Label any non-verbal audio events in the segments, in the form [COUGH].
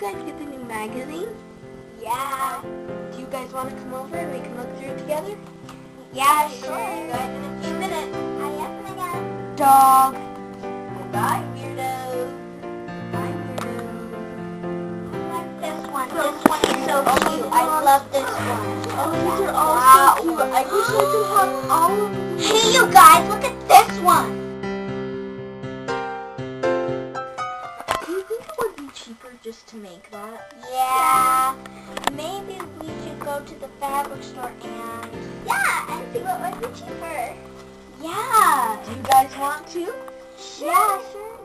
magazine? Yeah. Do you guys want to come over and we can look through it together? Yeah, sure. See you guys in a few minutes. Adios, amiga. Dog. Goodbye, weirdos. Bye, weirdo. I like this one. This one is so oh, cute. I love this oh, one. Oh, these are all Wow. so cute. I wish I could have all of them. Hey, you guys, look at cheaper just to make that? Yeah. Maybe we should go to the fabric store and... Yeah, and see what would be cheaper. Yeah. Do you guys want to? Yeah, sure.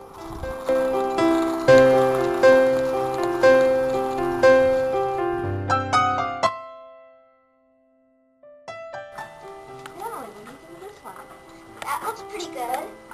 No, what do you think of this one? That looks pretty good.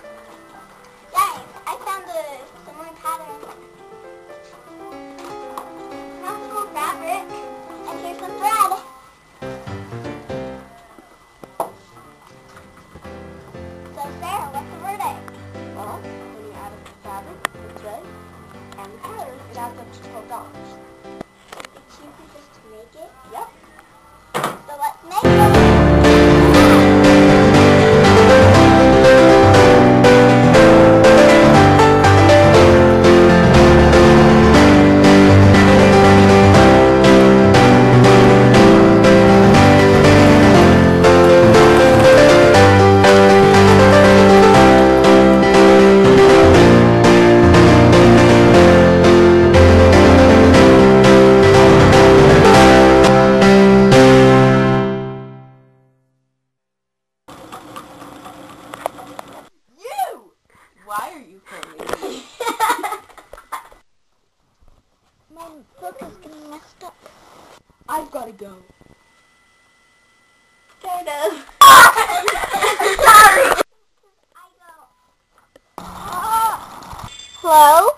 It adds up to getting messed up. I've got to go. Kinda. [LAUGHS] Sorry. Hello?